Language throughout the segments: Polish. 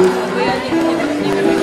我不要你，你不，你不。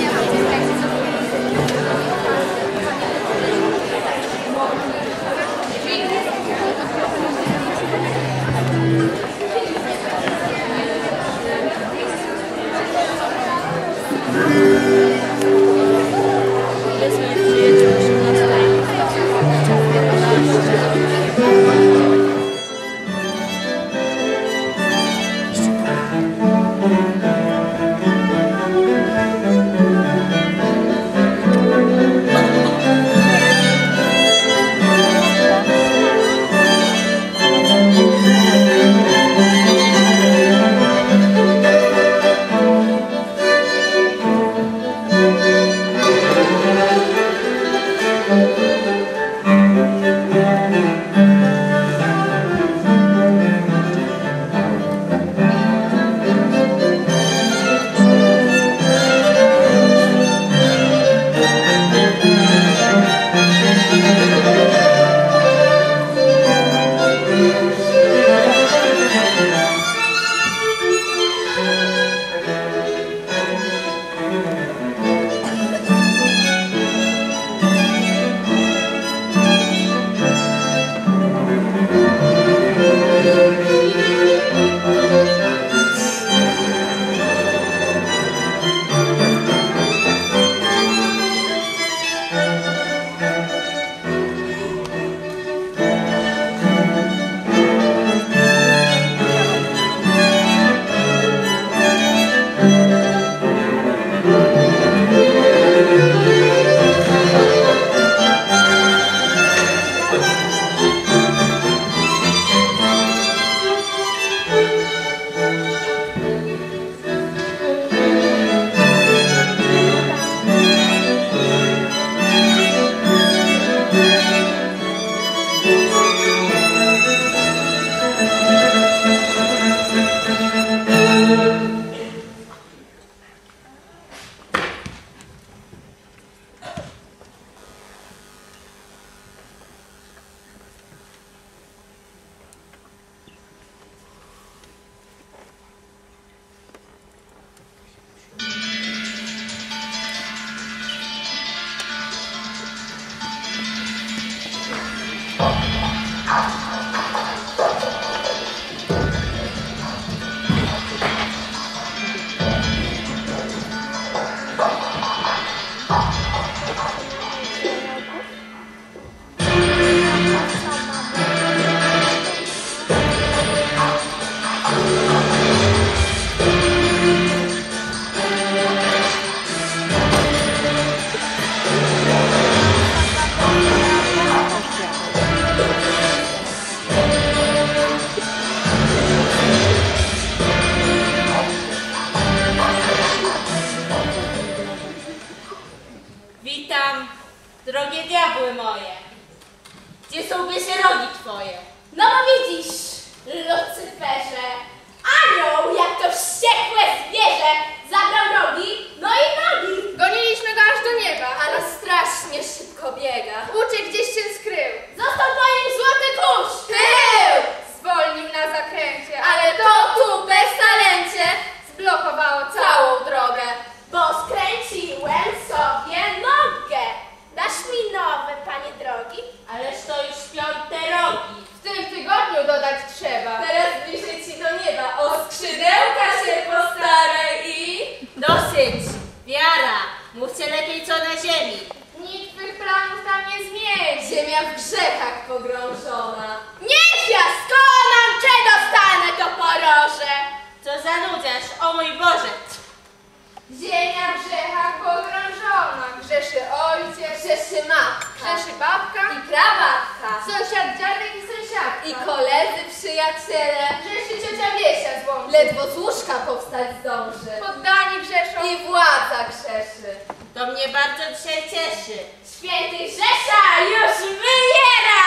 Ledwo z łóżka powstać zdąży. Poddani grzeszą. I władza grzeszy. To mnie bardzo dzisiaj cieszy. Święty Grzesza już wyjera!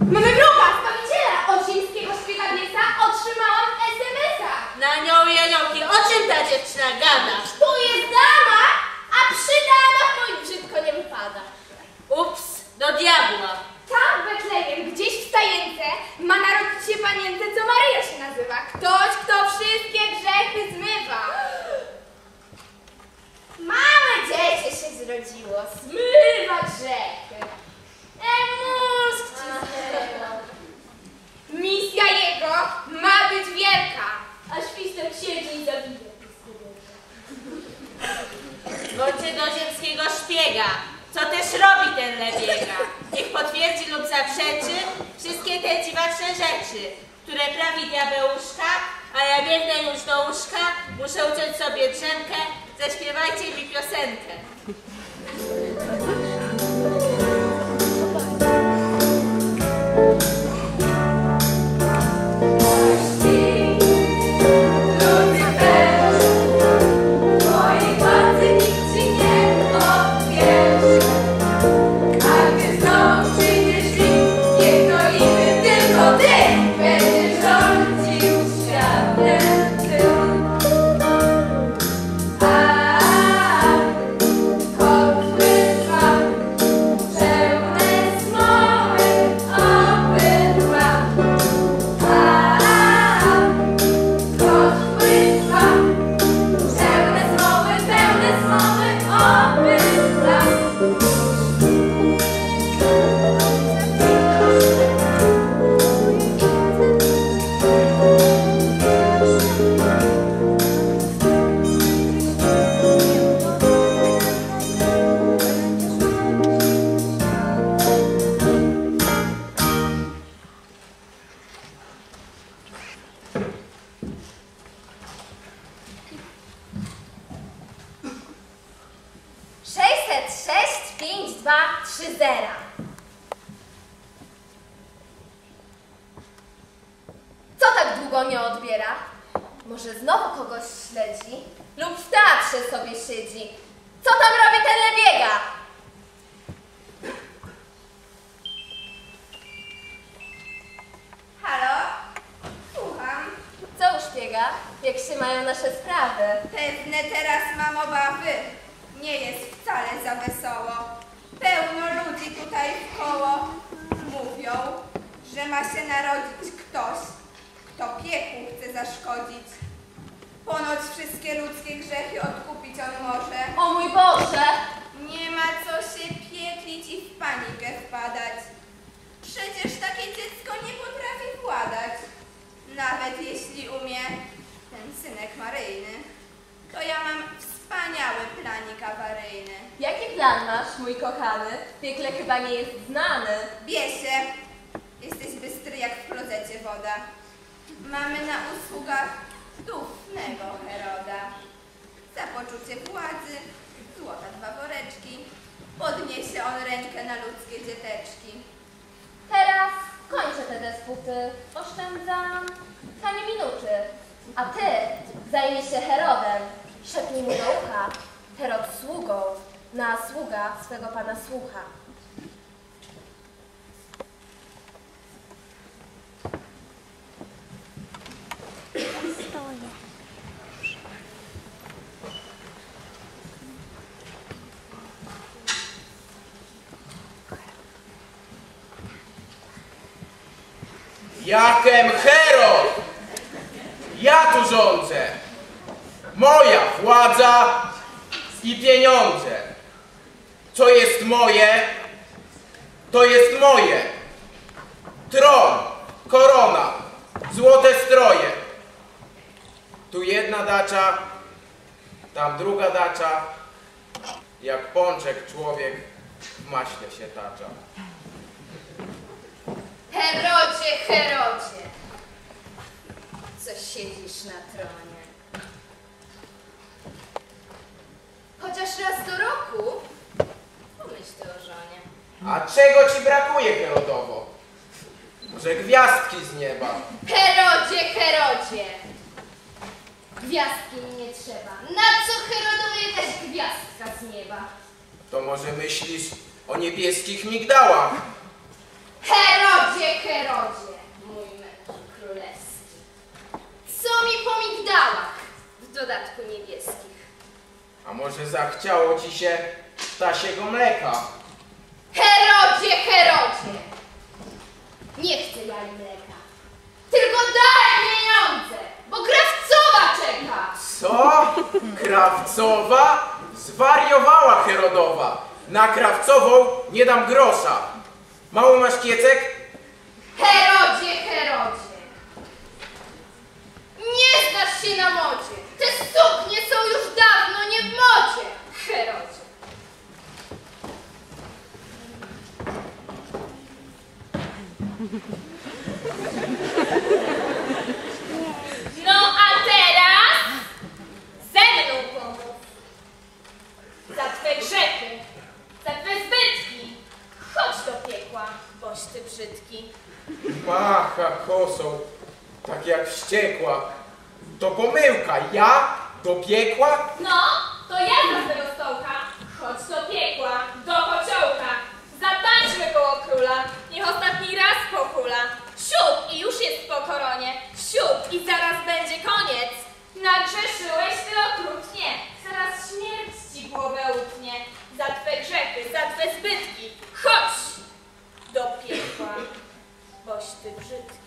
Mamy grupa zbawiciela od rzymskiego szpiegarnica otrzymałam SMS-a. Na nią jelonki, o czym ta dziewczyna gada? Tu jest dama, a przy damach mój brzydko nie wypada. Ups, do diabła stajence ma narodzić się panience, co Maryja się nazywa. Ktoś, kto wszystkie grzechy zmywa. Mamy dziecię się zrodziło, zmywa grzechy. E, mózg ci. Misja jego ma być wielka. A świstek siedzi i zabija. Wróćcie do ziemskiego szpiega. Co też robi? codzienne biega. Niech potwierdzi lub zaprzeczy wszystkie te dziwaczne rzeczy, które prawi diabeuszka, a ja biegnę już do łóżka, muszę uciąć sobie drzemkę, zaśpiewajcie mi piosenkę. Jak się mają nasze sprawy? Pewne teraz mam obawy. Nie jest wcale za wesoło. Pełno ludzi tutaj w koło. Mówią, że ma się narodzić ktoś, kto piekłu chce zaszkodzić. Ponoć wszystkie ludzkie grzechy odkupić on może. O mój Boże! Nie ma co się pieklić i w panikę wpadać. Przecież takie dziecko nie potrafi władać. Nawet jeśli umie synek Maryjny, to ja mam wspaniały planik awaryjny. Jaki plan masz, mój kochany? Piekle chyba nie jest znany. Biesie, jesteś bystry jak w klozecie woda. Mamy na usługach dufnego Heroda. Za poczucie władzy, złota dwa woreczki, podniesie on rękę na ludzkie dzieteczki. Teraz kończę te dysputy, oszczędzam tanie minuty. A ty zajmij się Herodem, szepnij mu do ucha. Herod sługą, na sługa swego pana słucha. Jakem Herod! Ja tu rządzę. Moja władza i pieniądze. Co jest moje, to jest moje. Tron, korona, złote stroje. Tu jedna dacza, tam druga dacza. Jak pączek człowiek w maśle się tacza. Herodzie, Herodzie, co siedzisz na tronie. Chociaż raz do roku pomyśl ty o żonie. A czego ci brakuje, Herodowo? Może gwiazdki z nieba? Herodzie, Herodzie! Gwiazdki mi nie trzeba. Na co Herodowi jakaś gwiazdka z nieba? To może myślisz o niebieskich migdałach? Herodzie, Herodzie, mój mężu królewski. Co mi po migdałach, w dodatku niebieskich? A może zachciało ci się ptasiego mleka? Herodzie, Herodzie! Nie chcę ja mleka, tylko daj pieniądze, bo krawcowa czeka! Co? Krawcowa? Zwariowała Herodowa. Na krawcową nie dam grosza. Mało masz kiecek? Herodzie, Herodzie! znasz się na modzie. Te suknie są już dawno nie w modzie, Herodzie. No a teraz ze mną pomów. Za twe grzechy, za twe zbytki. Chodź do piekła, boś ty brzydki. Macha kosą, tak jak wściekła, to pomyłka, ja do piekła? No, to ja z tego stołka. Chodź do piekła, do kociołka. Zatańczmy koło króla, niech ostatni raz pochula. Siup i już jest po koronie. Siup i zaraz będzie koniec. Nagrzeszyłeś ty okrutnie, zaraz śmierć ci głowę utnie. Za twe grzechy, za twe zbytki. Chodź do piekła, boś ty brzydki.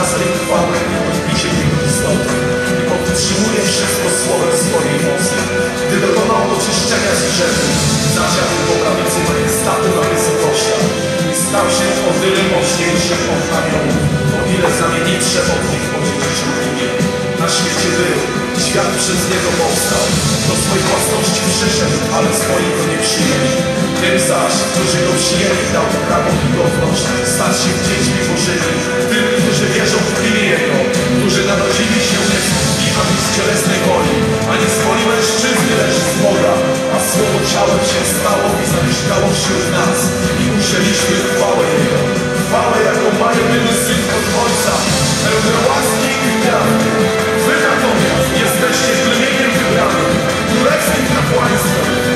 Jest obrazem chwały i odbiciem Jego istoty i podtrzymuje wszystko słowem swojej mocy. Gdy dokonał oczyszczenia z grzechu, zasiadł po prawicy majestatu na wysokościach i stał się o tyle mocniejszym od aniołów, o ile zamiennicze od nich odziedziczył imię. Na świecie był, świat przez niego powstał, do swojej własności przyszedł, ale swoi go nie przyjęli. Tym zaś, którzy go przyjęli, dał prawo i godność. Stać się dziećmi Bożymi, tym, którzy wierzą w imię Jego, którzy narodzili się nie z krwi ani z cielesnej woli, ani z woli mężczyzny, lecz z Boga, a Słowo ciałem się stało i zamieszkało wśród nas. I ujrzeliśmy chwałę Jego, chwałę, jaką ma jedyny Syn od Ojca, pełne łaski i prawdy. blessings upon his life.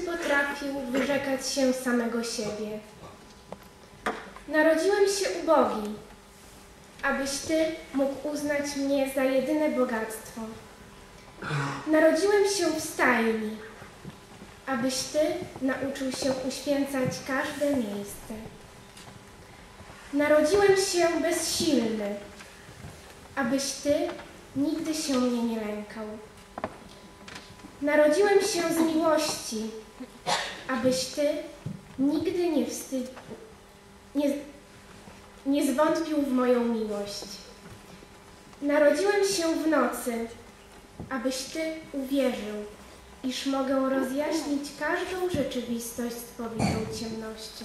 Potrafił wyrzekać się samego siebie. Narodziłem się ubogi, abyś Ty mógł uznać mnie za jedyne bogactwo. Narodziłem się w stajni, abyś Ty nauczył się uświęcać każde miejsce. Narodziłem się bezsilny, abyś Ty nigdy się mnie nie lękał. Narodziłem się z miłości, abyś Ty nigdy nie wstyd... nie, nie zwątpił w moją miłość. Narodziłem się w nocy, abyś Ty uwierzył, iż mogę rozjaśnić każdą rzeczywistość powitą ciemnością.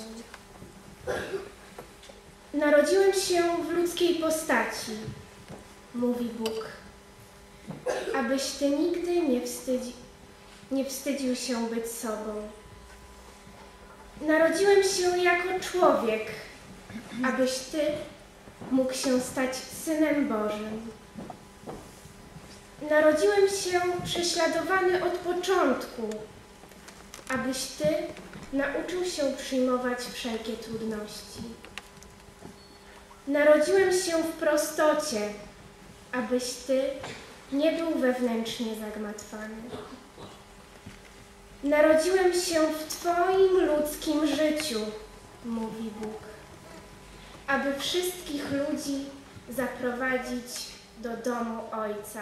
Narodziłem się w ludzkiej postaci, mówi Bóg, abyś Ty nigdy nie, wstydzi, nie wstydził się być sobą. Narodziłem się jako człowiek, abyś Ty mógł się stać Synem Bożym. Narodziłem się prześladowany od początku, abyś Ty nauczył się przyjmować wszelkie trudności. Narodziłem się w prostocie, abyś Ty nie był wewnętrznie zagmatwany. Narodziłem się w Twoim ludzkim życiu, mówi Bóg, aby wszystkich ludzi zaprowadzić do domu Ojca.